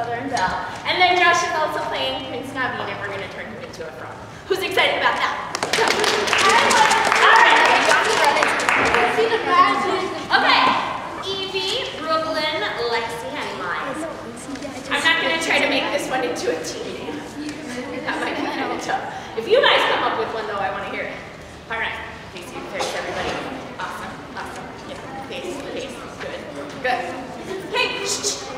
Southern Belle. And then Josh is also playing Prince Naveen, and we're going to turn him into a frog. Who's excited about that? Okay. Okay, Evie, Brooklyn, Lexi, and Miles. I'm not going to try to make this one into a team name. That might be kind of tough. If you guys come up with one, though, I want to hear it. All right. Face, face, everybody. Awesome. Awesome. Yeah. Face, face. Good. Good. Hey, shh, shh.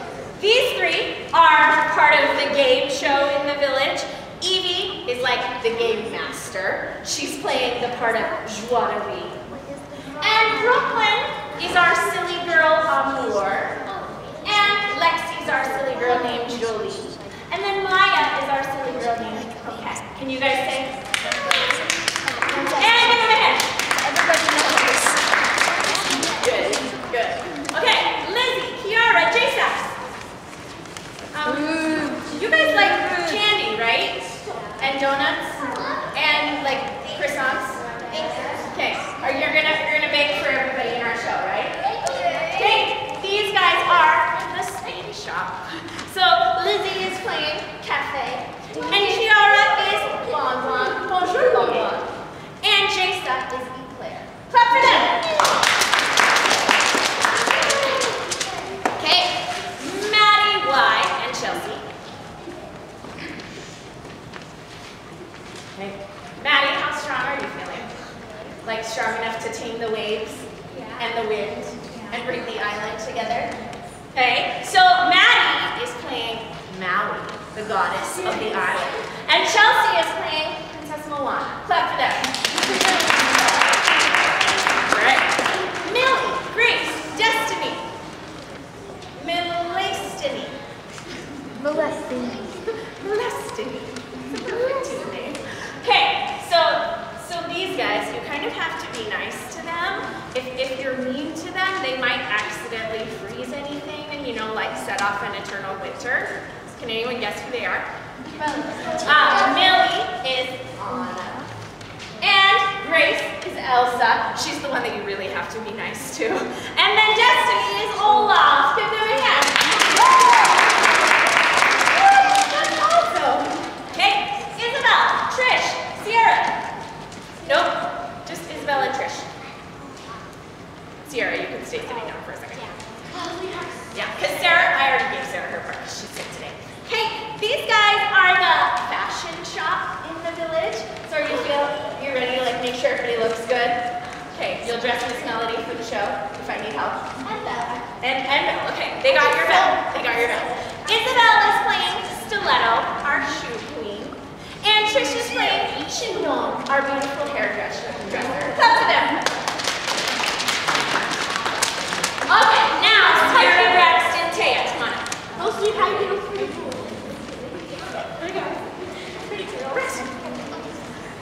These three are part of the game show in the village. Evie is like the game master. She's playing the part of de And Brooklyn is our silly girl Amour. And Lexi's our silly girl named Jolie. And then Maya is our silly girl named Coquette. Can you guys say? And give them a hand. Good, good. Okay, Lizzie, Kiara, J-Sax. Um, you guys like candy, right? And donuts? And like croissants? Okay, are you gonna you're gonna bake for everybody in our show, right? Okay, these guys are the Spain shop. So Lizzie is playing cafe, and Kiara is Bon Bon. Bonjour, Bon Bon. And Jasa is Eclair. Clap for them. Okay, Maddie, Y, and Chelsea. Okay, Maddie, how strong are you feeling? Like strong enough to tame the waves and the wind and bring the island together? Okay, so Maddie is playing Maui, the goddess of the island. And Chelsea is playing Princess Moana. Clap for them. All right. Millie, Grace, Destiny, Melastiny. Molesting. Melastiny. It's a perfect team name. Okay, so so these guys, you kind of have to be nice to them. If, if you're mean to them, they might accidentally freeze anything and, you know, like set off an eternal winter. Can anyone guess who they are? Uh, Millie is Anna. And Grace is She's the one that you really have to be nice to. And then Destiny is Olaf. Give them a hand. That's awesome. Okay, Isabel, Trish, Sierra. Nope, just Isabel and Trish. Sierra, you can stay sitting down for a second. Yeah, because Sarah, I already gave Sarah her part. She's sick today. Hey, these guys are the fashion shop in the village. So are you feel you're ready to like make sure everybody looks good? Okay, you'll dress Miss Melody for the show if I need help. And Bella. And and Belle. Okay, they got your bell. They got your bell. Isabel is playing Stiletto, our shoe queen. And Trish is playing Chignon, our beautiful hairdresser. Dresser. Clap for them. Okay, now Sarah, Rex, and Taya, come on. Mostly how you Rexton.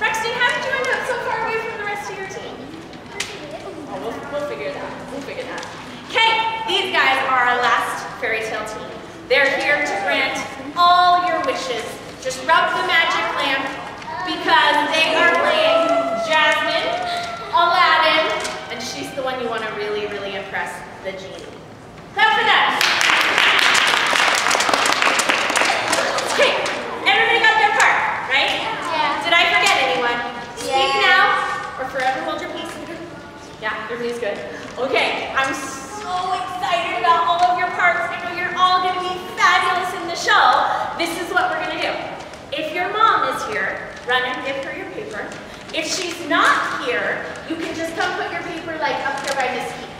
Rexton, how did you end up so far away from the rest of your team? Oh, we'll, we'll figure that. We'll figure that. Okay, these guys are our last fairy tale team. They're here to grant all your wishes. Just rub the magic lamp because they are playing Jasmine, Aladdin, and she's the one you want to really, really impress, the genie. Clap for that. Okay, everybody got their part, right? Yeah. Did I forget anyone? Yeah. Speak now or forever hold your peace. Yeah, everybody's good. Okay, I'm so excited about all of your parts. I know you're all going to be fabulous in the show. This is what we're going to do. If your mom is here, run and give her your paper. If she's not here, you can just come put your paper like up here by Miss Key.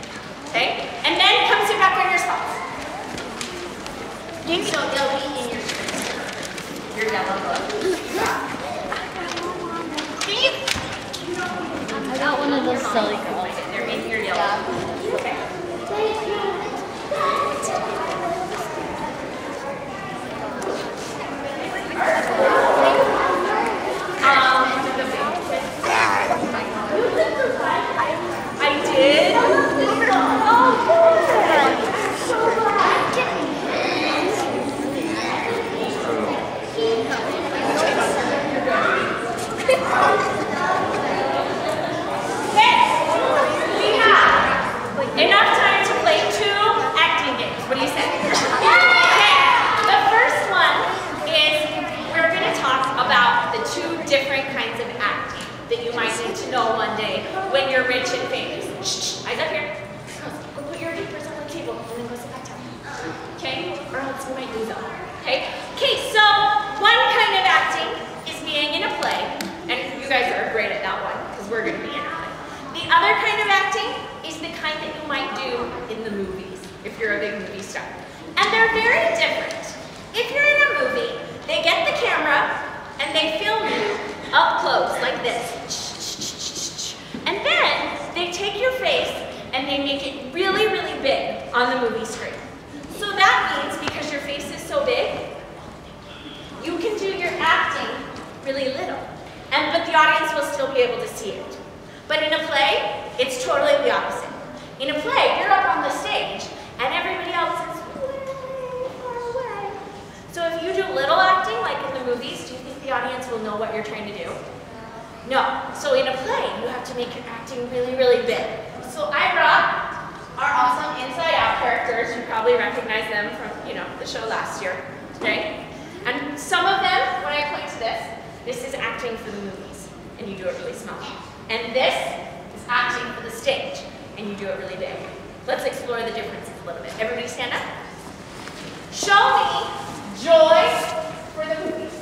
Okay? And then come sit back on your spots. So they'll be in your your yellow book. I got one of those silly girls. They're in your yellow book. Okay? Um, I did. Oh, good. Different kinds of acting that you might need to know one day when you're rich and famous. Shh, shh, eyes up here. Go put your papers on the table and then go sit back down. Okay? Or else you might lose them. Okay? Okay, so one kind of acting is being in a play, and you guys are great at that one because we're going to be in a play. The other kind of acting is the kind that you might do in the movies if you're a big movie star. And they're very different. If you're in a movie, they get the camera and they film up close like this. And then they take your face and they make it really, really big on the movie screen. So that means because your face is so big, you can do your acting really little. And but the audience will still be able to see it. But in a play, it's totally the opposite. In a play, you're up on the stage and everybody else So if you do little acting like in the movies, do you think the audience will know what you're trying to do? No. So in a play, you have to make your acting really, really big. So I brought our awesome Inside Out characters. You probably recognize them from, you know, the show last year, okay? And some of them, when I point to this, this is acting for the movies, and you do it really small. And this is acting for the stage, and you do it really big. Let's explore the differences a little bit. Everybody stand up. Show me joy for the movies.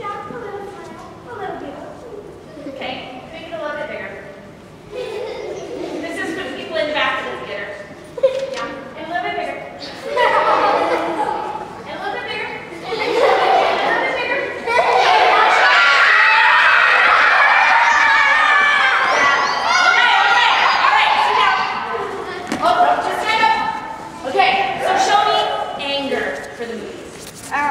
Yeah, a little smile, a little bit. Okay, make it a little bit bigger. This is for the people in the back of the theater. Yeah, and a little bit bigger. And a little bit bigger. And a little bit bigger. Okay, okay, all right, sit down. Oh, no, just stand up. Okay, so show me anger for the movies.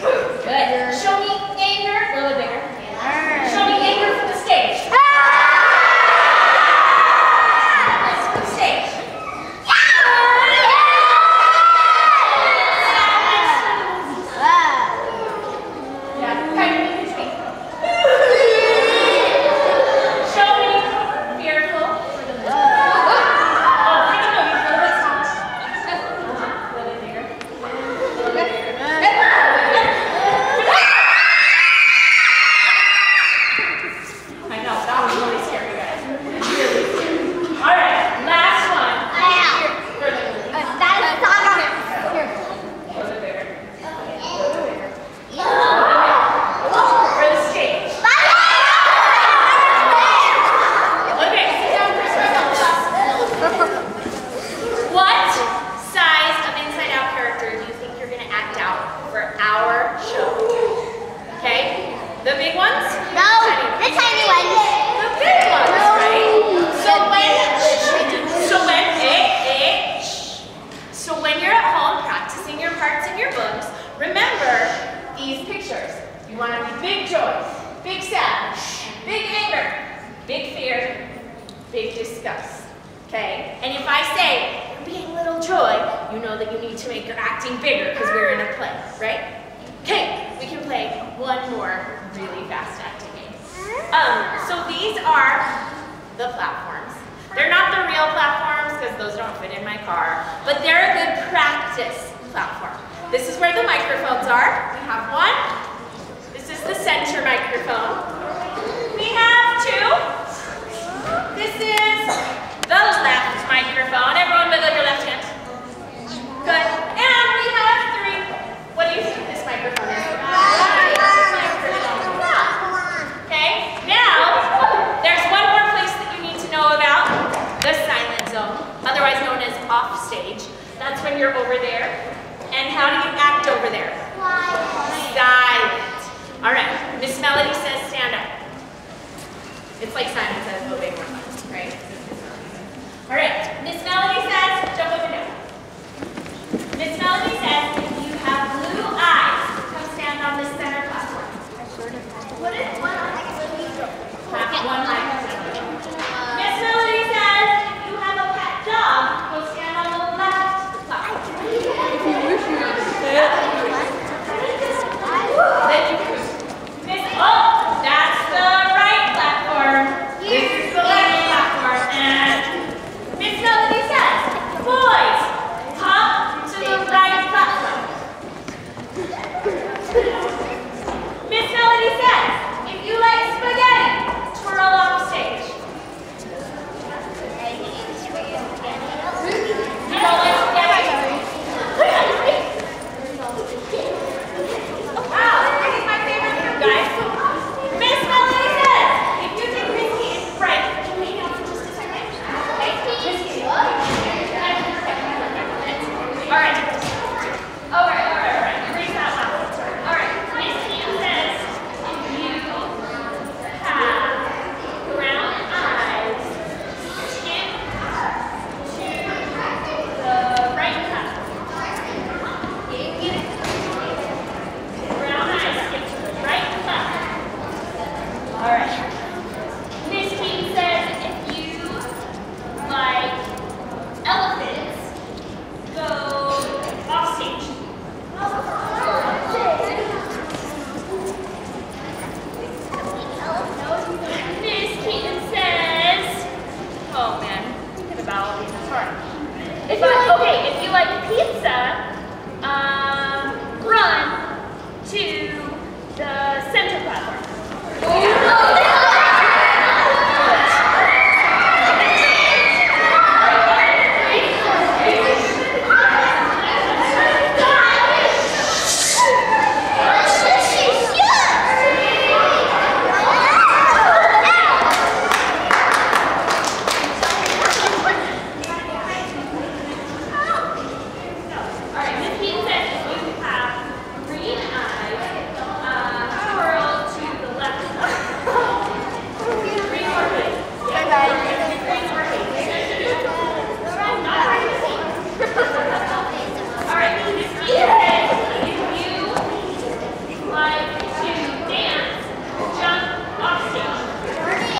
Good. Show me anger, a little bit bigger. Show me anger for the stage. For the stage. Yeah, kind of in between. Show me fearful for the movie. Oh, for the movie, for the song. A little bit bigger. A little bit bigger. I know, that was really scary, guys. Really scary. All right, last one. For the movie. A little bit bigger. For the stage. Okay, sit down for a second. What size of Inside Out character do you think you're going to act out for our show? Okay? The big ones? The big ones, right? So when, so when, eh, eh, shh. So when you're at home practicing your parts in your books, remember these pictures. You want to be big joy, big sadness, big anger, big fear, big disgust. Okay? And if I say, you're being little joy, you know that you need to make your acting bigger because we're in a play, right? Okay, we can play one more really fast acting game. Um, so these are the platforms. They're not the real platforms because those don't fit in my car, but they're a good practice platform. This is where the microphones are. We have one. This is the center microphone. We have two. This is the left microphone. Everyone wiggle your left hand. Good. And we have three. What do you think this microphone is? Okay, now there's one more place that you need to know about the silent zone, otherwise known as off stage. That's when you're over there. And how do you act over there? Silent. All right, Miss Melody says stand up. Right? All right, Miss Melody